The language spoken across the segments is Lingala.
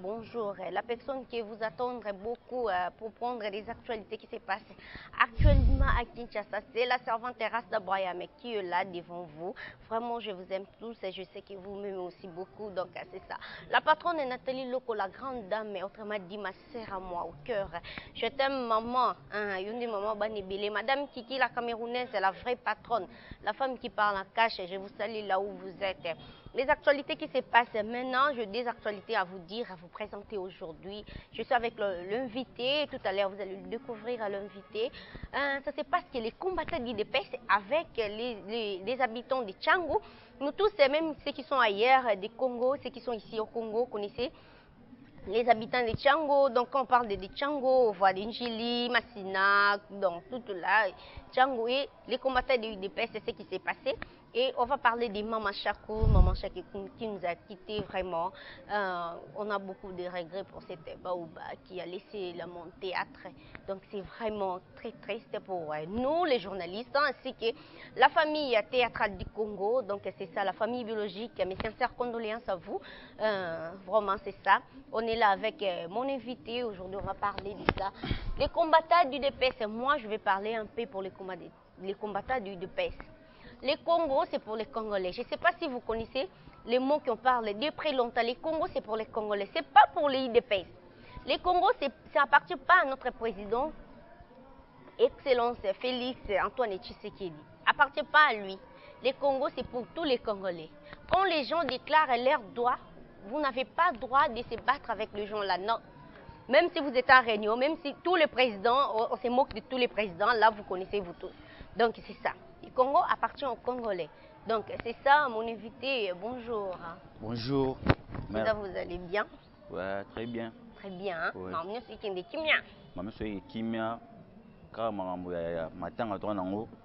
bonjour. La personne qui vous attendrait beaucoup euh, pour prendre les actualités qui se passent actuellement à Kinshasa, c'est la servante terrasse d'Abrayame qui est là devant vous. Vraiment, je vous aime tous et je sais que vous m'aimez aussi beaucoup, donc euh, c'est ça. La patronne est Nathalie Loco, la grande dame, autrement dit ma sœur à moi au cœur. Je t'aime maman, hein, maman Madame Kiki, la camerounaise, la vraie patronne, la femme qui parle en cache, je vous salue là où vous êtes les actualités qui se passent maintenant, j'ai des actualités à vous dire, à vous présenter aujourd'hui. Je suis avec l'invité, tout à l'heure vous allez le découvrir à l'invité. Euh, ça se passe que les combattants d'IDPS avec les, habitants de Tchango, nous tous, même ceux qui sont ailleurs des Congo, ceux qui sont ici au Congo, connaissez les habitants de Tchango, donc quand on parle de, Tchango, on voit Njili, Massina, donc tout là, Tchango et les combattants de c'est ce qui s'est passé. Et on va parler des Maman Chakou, Maman Chakou qui nous a quittés vraiment. Euh, on a beaucoup de regrets pour cette Baouba qui a laissé le monde théâtre. Donc c'est vraiment très triste pour nous, les journalistes, hein, ainsi que la famille théâtrale du Congo. Donc c'est ça, la famille biologique. Mes sincères condoléances à vous. Euh, vraiment, c'est ça. On est là avec euh, mon invité. Aujourd'hui, on va parler de ça. Les combattants du DPS, moi je vais parler un peu pour les, combattants, les combattants du DPS. Les Congos, c'est pour les Congolais. Je ne sais pas si vous connaissez les mots qu'on parle, depuis longtemps. Le Les Congos, c'est pour les Congolais. Ce n'est pas pour les IDPS. Les Congos, ça n'appartient pas à notre président, Excellence Félix Antoine Tshisekedi. Appartient pas à lui. Les Congos, c'est pour tous les Congolais. Quand les gens déclarent leurs droits, vous n'avez pas droit de se battre avec les gens là. Non. Même si vous êtes à réunion, même si tous les présidents, on se moque de tous les présidents, là, vous connaissez vous tous. Donc, c'est ça. Congo appartient aux Congolais. Donc, c'est ça, mon invité. Bonjour. Bonjour. vous allez bien Oui, très bien. Très bien. Hein. Je suis Kimia. Kimia. Maman, suis Kimia. Car maman, matin hmm. hmm, à toi, nango.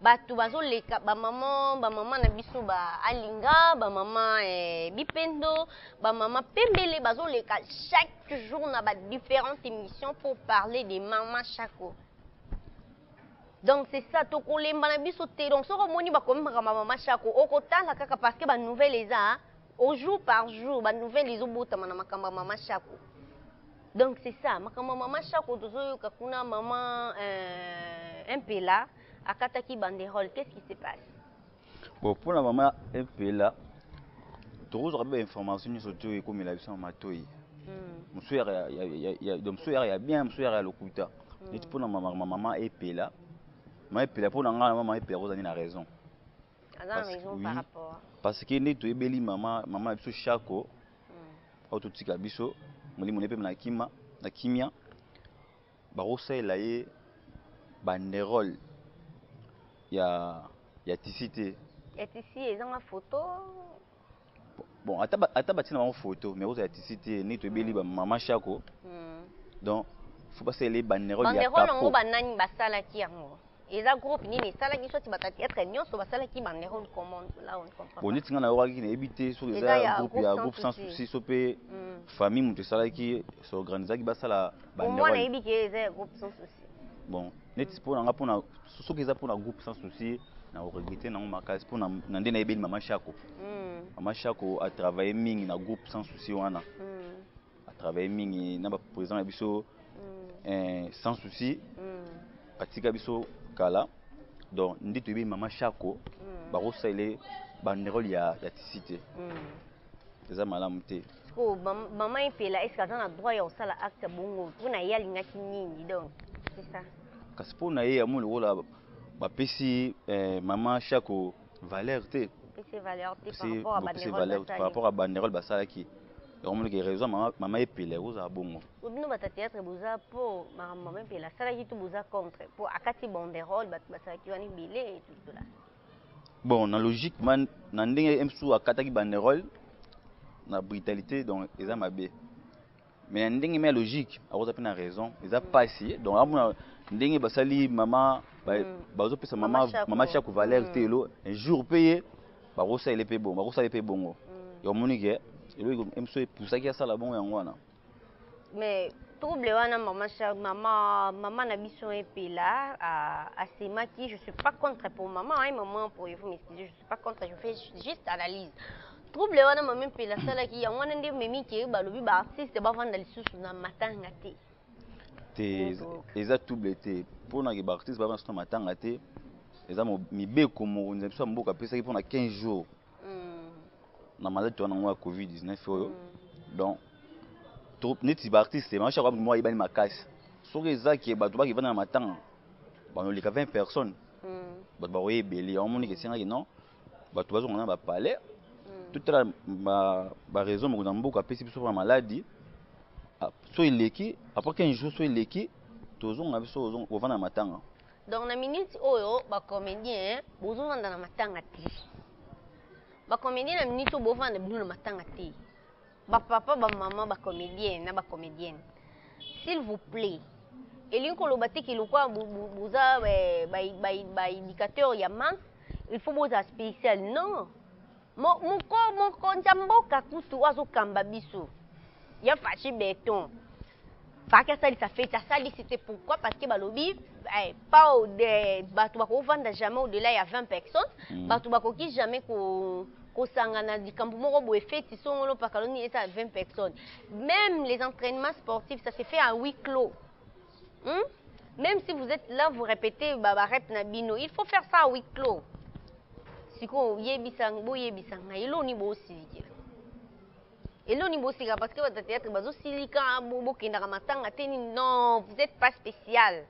Batu bazo leka ba maman ba maman na biso ba alinga ba maman eh, bipendo ba maman pembele bazo leka chaque jour na ba differentes émissions pour parler de maman Shako donc c'est ça tokolemba na biso te donc soki omoni bakomi makambo mama shako okotala kaka parce que banouvelle eza au jour par jour banouvelle ezobotama na makambo ya mama shako Donc c'est ça makambo ya mama shako tozoyoka kuna mama euh, mpela akataki banderole qu'est-ce qui se passe bon mpo na mama mpela tokozwaka mpe bainformation nyonso te oyo ekomela biso na matoi hmm. mosusu yaka ya bien mosusu yaka ya lokuta hmm. neti mpo na mama epela mama epela mpo na ngai na mama epela kozali na raison parce que nde toyebeli mama mama na biso shako Au to tika biso molimo nepe na kima na kimia bakosalela ye banderole ya ya tisi te ya tisi ezanga foto bon ata ata batina bango foto mais kozala tisi te neti toyebeli ba mama shako hmm. donc faut basalela ye banderole ya kapo banderole yango banani basalaki yango Eza groupe nini esalaki soit ba theatre nionso basalaki ba neurones comment là on comprend. Bon neti nga na yokaki na yebi te soki eza ya groupe ya groupe sans souci so pe mm. famille mutu esalaki so organisaki basala ba neurones. Moi na yebi ke eza ya groupe sans souci. Bon neti pona nga pona soki eza pona groupe sans souci na regrette nango makasi pona na nde na yebeli mama Shako. Mm. Mama Shako a travailler mingi na groupe sans souci wana. Mm. A travailler mingi na ba president na biso sans souci batika biso kala donc nde toyebi mama shako bako salela ye banderole ya tisi te eza malamu te. Sikoyo mama epela est ce que aza na droit ya kosala acte bongo pona ye alingaki nini donc c'est ça. Kasi pona ye amoni lokola ba pesi mama shako. valeur te opesi valeur te par rapport à ba neurones valeur par rapport à ba neurones basalaki omoni ke raison mama mama epele kozala bongo bino bata théâtre boza po makambo mama epele asalaki tout boza contre po akati banderole bato basalaki wana ebele tout cela bon na logique man na ndenge msu akataki banderole na brutalité donc eza mabe Mais na ndenge mia logique akoza pe na raison eza mm. pasi donc amona ndenge basali mama mm. bazo pesa mama mama chaque valeur mm. te lo un jour pe ye bakosala ye pe bongo bakosala ye pe bongo mm. yo moni ke eloko emso epusaki asala bongo yango wana mais trouble wana mama charge mama mama na biso epela asemaki je suis pas contre pour mama hein, maman pour vous m'excuser Par contre je fais juste analyse. Trouble wana mami mpela asalaki yango wana nde ememi ke balobi ba artiste bavanda lisusu na matanga te. Te eza trouble te mpona ke ba artiste bavanda lisusu na matanga te eza mibeko mokonzi na biso ya mboka apesaki mpona 15 jours mm. na maladi wana yango ya covid 19 oyo mm. donc neti baartiste mamasha kwa mwa ayebani makasi soki eza ke bato bakivanda na matanga banoleka 20 personnes bato bakoya ebele yango moni kesengaki non bato bazonga na bapalais hmm. totala baraison moko na mboka apesi biso mpona maladi ah, so eleki après 15 jours so eleki tozonga biso kovanda na matanga donc na minute oyo bacomédien bozovanda na matanga te bacomédien na minute oyo bovanda bino na matanga te Ba papa ba maman ba comedien na ba comedienne s'il vous plait elingi koloba te ke lokola boza ba educateur ya masse il faut bozala special non mokonzi ya mboka kutu oyo azokamba biso ya fashi beton faki asalisa feti asalisi te pourquoi parce que balobi eh, pas de bato bakovanda jamais au delà ya 20 personnes mm. bato bakoki jamais ko kosangana likambo moko boye feti songolo pakaloni eza 20 personnes même les entraînements sportifs ça se fait à huis clos hmm? même si vous êtes là vous répétez babarep na bino il faut faire ça à huis clos sikoyo boyebisa ngai eloni bosilike Eloni boseka parce que ba theatre bazo silika bo kendaka matanga te ni non vous êtes pas special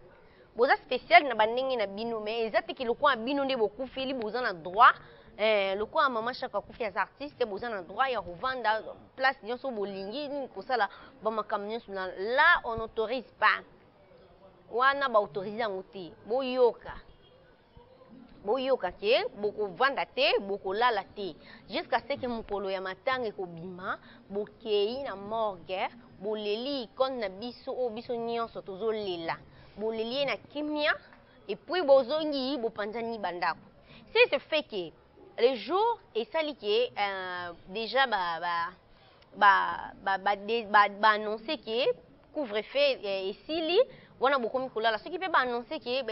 boza special na ba ndenge na bino mais eza te ki lokola bino nde bokufeli boza na droit eh, lokola mama shaka akufi as artiste boza na droit ya kovanda place nionso bolingi ni kosala ba makambo nionso na la on autorise pas wana ba autorise yango te boyoka Boyoka ke, bokovanda te, bokolala te, jusqu'à ce que mokolo ya matanga ekobima, bokeyi na morgue, boleli icone na biso oyo biso nionso tozolela, boleli ye na kimia, et puis bozongi, bopanzani ba ndako. S'il se fait que le jour esali ke, euh, dejà ba, ba ba ba ba, de, ba, ba annonce que couvre feu eh, esili wana bokomi kolala soki mpe baannonce ke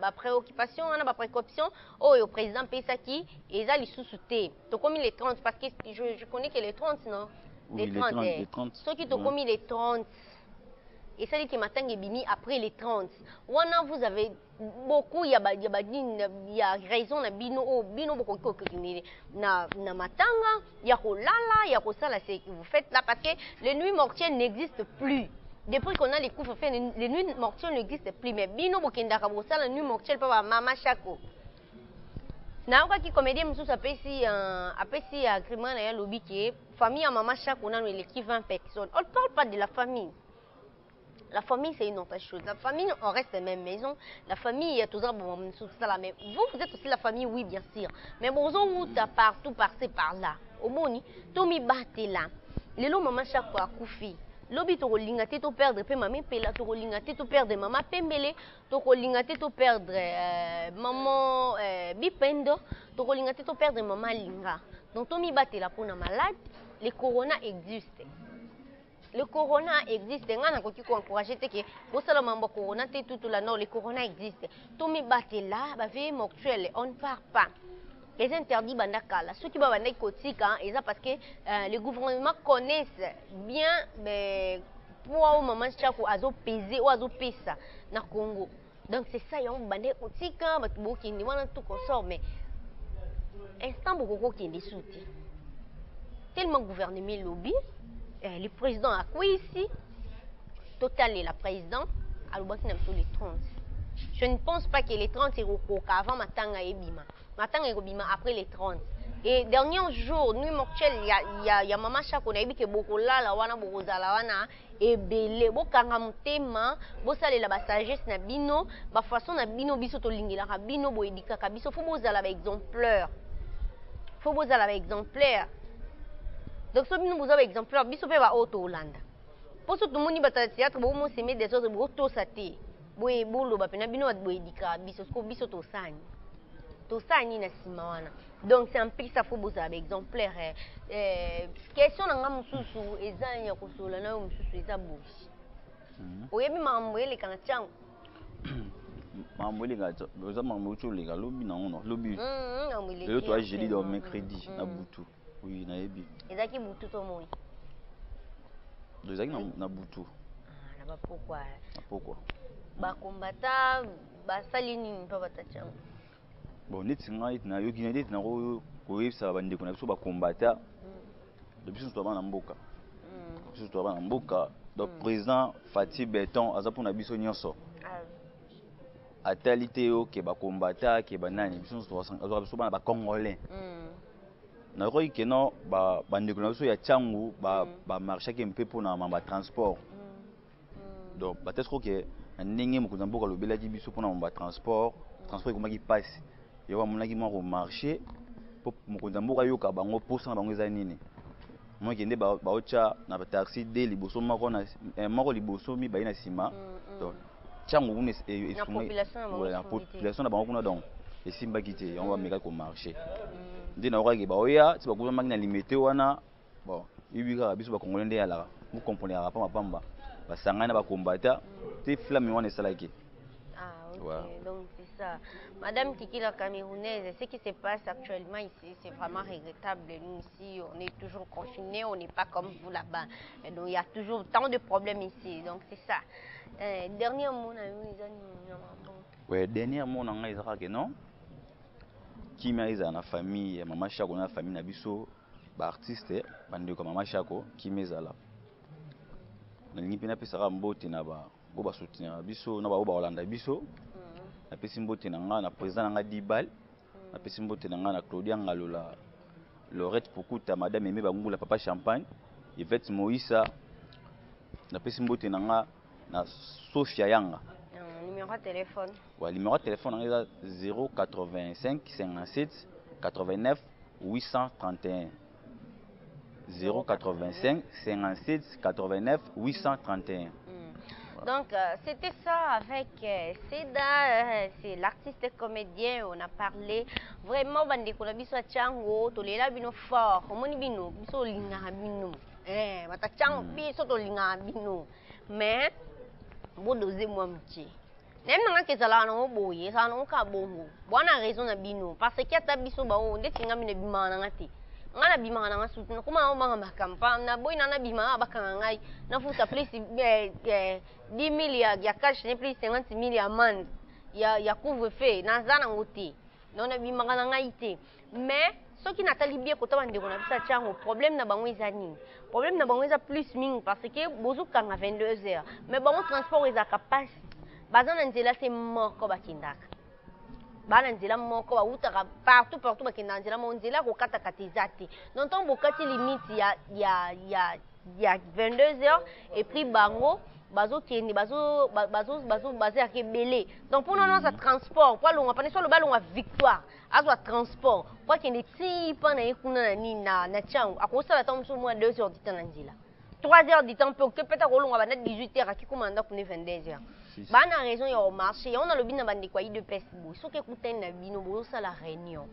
bapréoccupation wana baprécoption oyo président pesaki eza lisusu te tokomi le 30 parce que je, je connais que le 30 non oui, le 30, eh. le 30 soki tokomi oui. le 30 esali ke matanga ebimi après le 30 wana vous avez Beaucoup ya ba ya ba nini na- ya raison na bino oyo bino bokoki ko cumule na na matanga ya kolala ya kosala ce que vous faites là parce que les nuits mortuaires n'existe plus depuis qu'on a les couvre feu les nuits mortuaires n'existe plus mais bino bokendaka bosala nuit mortuaire pa ba mama shako nayokaki comédien mosusu apesi euh, apesi agrement na ye alobi ke famille ya mama shako nano eleki 20 personnes on ne parle pas de la famille La famille c'est une autre chose. La famille on reste même maison. La famille tous ça bon ça mais vous vous êtes aussi la famille oui bien sûr. Mais bon zo wuta partout par ci par là. Omoni to mi batela. Lelo maman chaque fois akufi. Lobi to kolinga te to perdre pe maman pela to kolinga te to perdre maman pembele to kolinga te to perdre euh, maman euh, bipendo to kolinga te to perdre maman linga. Donc to mi batela pona malade. Le corona existe. Le corona existe nga nakoki ko encourager te que bosala mambo ya corona te tout tout la non le corona existe tomibatela ba vieilles mortuelles on ne part pas eza interdit banda kala soki babandaki kotika eza parce que euh, le gouvernement connaisse bien euh, poids oyo maman Shako azo peser oyo azo pesa na Congo Donc c'est ça yango bobandaki kotika batu bokende wana tout consort mais instant boko kokende esu te tellement gouvernement elobi eh, le président akweyisi totalela président alobaki na biso le 30 je ne pense pas que le 30 ekokoka avant matanga ebima matanga ekobima après le 30 et dernier jour nuit mortuelle ya, ya, ya mama shako nayebi ke bokolala wana bokozala wana ebele bokanga motema bosalela ba sagesse na bino ba façon na bino biso tolingelaka bino bo edikaka biso faut bozala ba exempleur faut bozala ba exemplaire donc so bino boza ba exempleur biso mpe ba oyo tolanda mposo tomoni batala theatre bokomoseme desordre bokotosa te Boye boloba pena bino ba boye dikaka biso siko biso tosani tosani na sima wana donc c'est en plus ça faut bozala ba exemplaire eh, eh, question na nga mosusu eza ya kosolola na yo mosusu eza boye mm -hmm. oyebi makambo eleka na tiango makambo eleka oza makambo euti oleka lobi nango no lobi lelo toa jeudi do mercredi na butu Oui, nayebi. Ezalaki butu to moi? Donc ezalaki na, na butu. Ah, na bapokwa. Na pokwa. Bakombata basali nini mpo batati yango? Bon, neti ngai nayoki na neti nako koyebisa bandeko na biso bakombata mm. de biso tozala na mboka mm. biso tozala na mboka donc mm. président Fatih Beton aza mpo na biso nyonso ah. atali te yo ke bakombata ke banani biso tozala biso bana bacongolais mm. Nayoki ke no ba bandeko na biso ya Tshangu ba mm. ba marchaki mpe mpo na mamba transport. Mm. Donc ba test ke na ndenge mokonzi ya mboka alobelaki biso mpo na mamba transport, transport ekomaki pasi. Yo amonaki mwa ko marcher mpo mokonzi ya mboka ayoka bango mposa na bango eza nini. Moi kende ba bao tia na ba taxi de liboso moko na eh, moko liboso mi baye na sima mm, mm. donc chango kuna esunga na population na bango kuna donc esimbaki te yango bameka ko marcher mm. nde na okaki ba oya ti bakuza maki na limete wana bon yebi kaka biso ba congolais nde yalaka mu comprendre ya pamba pamba basangani na ba combattants te flamme wana esalaki ah, okay. voilà. donc c'est ça madame Kiki la camerounaise ce qui se passe actuellement ici c'est vraiment regrettable nous ici on est toujours confiné on n'est pas comme vous là-bas donc il y a toujours tant de problèmes ici donc c'est ça euh, dernier mot na yo eza nini na mambo ouais dernier mot na ngai ezaka que non kimia ezala na famille ya mama shako na famille na biso baartiste bandeko ya mama shako kimia ezala nalingi mpe napesaka mbote na ba Oyo ba soutenaka biso na ba oyo ba kolanda biso. Na pesi mbote na nga na president na nga Dibal. Na pesi mbote na nga na Claudia Ngalola, Laurette Pukuta, madame Aime Bangula, papa Champagne, Yvette Moissa. Na pesi mbote na nga na Sophia Yanga. Numero ya telephone? Wa numero ya telephone na nga eza 085 57 89 831. 085 57 89 831. Donc euh, c'était ça avec euh, Seda, euh, c'est l'artiste comédien, on a parlé vraiment bandeko na biso achango, tolela bino fort, omoni bino, biso olingaka bino, eh, batachango mm. biso tolingaka bino, mais bodoze mwa moke Nayemi na nga kezalaka nango boye ezalaka nango kaka bongo bwana raison na bino parce que ata biso baoyo ndeti nga bino ebimaka na nga te nga na bimaka na nga suti na koma na banga makambo pa na boyi na na bima na bakanga ngai na futa plus eh, eh, 10000 ya, ya cash ne plus 50000 ya amende ya, ya couvre feu naza nango te non non ebimaka na ngai te mais soki natali bien kota bandeko na biso atya yango problème na bango eza nini problème na bango eza plus mingi parce que bozokanga 22 heures mais bango transport ezalaka mpasi baza na nzela se moko bakendaka baa na nzela moko bawutaka partout partout bakendaka nzela moko nzela ya kokatakata eza te donc ntango bokati limite ya, ya, ya ya 22 heures et puis bango bazokende bazalaka ebele donc mpo nano aza transport mpo alonga pane so alobi alonga victoire azwa transport mpo akende tii mpa na ye kuna na nini na, na ntango akosala ntango mosusu mwa 2 heures du temps na nzela 3 heures du temps mpe oke mpete akolonga banda 18 heures akikoma ndako ne 22 heures bana raison ya omarche yango nalobi na bandeko ya idps boye soki ekutani na bino bozosala réunion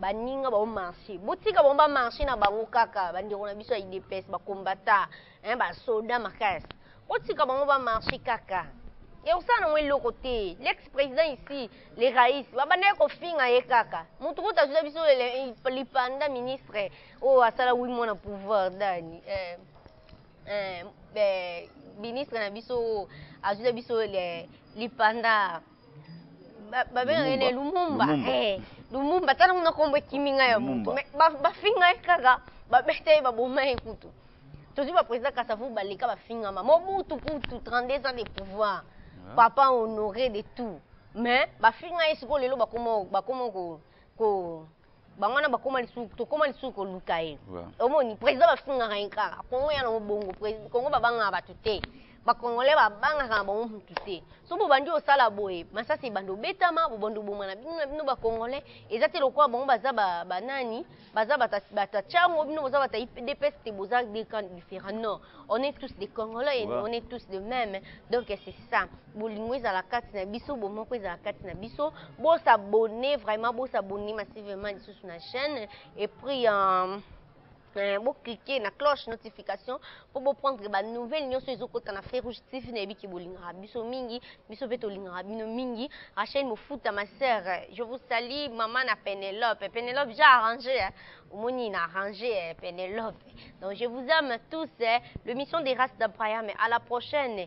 baninga bao marche botika bango bamarche na bango kaka bandeko na biso ya idps bakombata eh, basoda makasi botika bango bamarche kaka ya kosala nango eloko te lex président ici le rais babandaki kofinga ye kaka motu kuta azuza biso lipanda ministre oyo oh, asala wi mwana pouvoir dani eh, eh, eh, ministre na biso oyo oh, azuza biso lipanda babengaka ne lumumba lumumba tala kuna kombo ekimi ngai ya motu bafinga ye kaka babeta ye baboma ye kutu tozwi baprésident kasavu baleka bafingama mobutu kutu 32 ans de pouvoir papa honore de tout mais bafinga ye sikoyo lelo bakoma ko bango wana bakoma lisusu tokoma lisusu koluka ye omoni président bafingaka ye kaka kongo ya nango bongo kongo babangaka bato te bakongole babangaka na bango mutu te so bobandi osala boye masasi ebandi obetama bobandi oboma na bino na bino bakongole eza te lokola bango baza banani baza bato ya cango bino boza bato ya idps te boza des camps différents non on est tous des congolais et on est tous de même donc c'est ça Bolingo ezala kati na biso, bomoko ezala kati na biso. Bo s'abonner vraiment, bo s'abonner massivement lisusu na chaîne et puis euh, euh, bo cliquer na cloche notification pour bo prendre ba nouvelles nyonso ezokota na Feu Rouge TV. Nayebi ke bolingaka biso mingi, biso pe tolingaka bino mingi. Rachel Mofuta ma sœur, je vous salue maman na Penelope. Penelope j'ai arrangé hein. Omoni na arrangé eh, Penelope. Donc je vous aime tous. eh. L'émission des races d'Abraham à la prochaine.